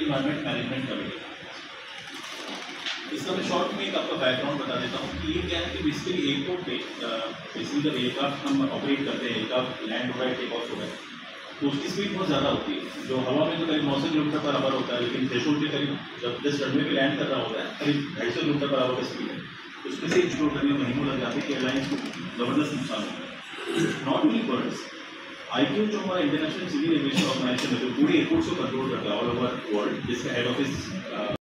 Environment management committee इसका मैं short में एक आपका बैकग्राउंड बता देता हूँ कि ये क्या है कि बेसिकली एयरपोर्ट पे बेसिकली जब एयरक्राफ्ट हम ऑपरेट करते हैं एयरक्राफ्ट लैंड हो रहा है टेक ऑफ़ हो रहा है तो उसकी स्पीड बहुत ज़्यादा होती है। जो हवा में तो करीब नौ सौ किलोमीटर आवर होता है, लेकिन थ्रेशोल्ड के करीब जब जस्ट रनवे पे लैंड कर रहा होता है, करीब ढाई सौ किलोमीटर पर आवर का स्पीड है। तो उसमें से एक्सप्लोर करने में महीनों लग जाते हैं कि एयरलाइंस को ज़बरदस्त नुकसान होता है। नॉट ओनली बर्ड्स आई जो हमारा इंटरनेशनल सिविल एविएशन ऑर्गेनाइजेशन है, जो पूरे एयरपोर्ट्स को कंट्रोल करता है all over world. His head office uh,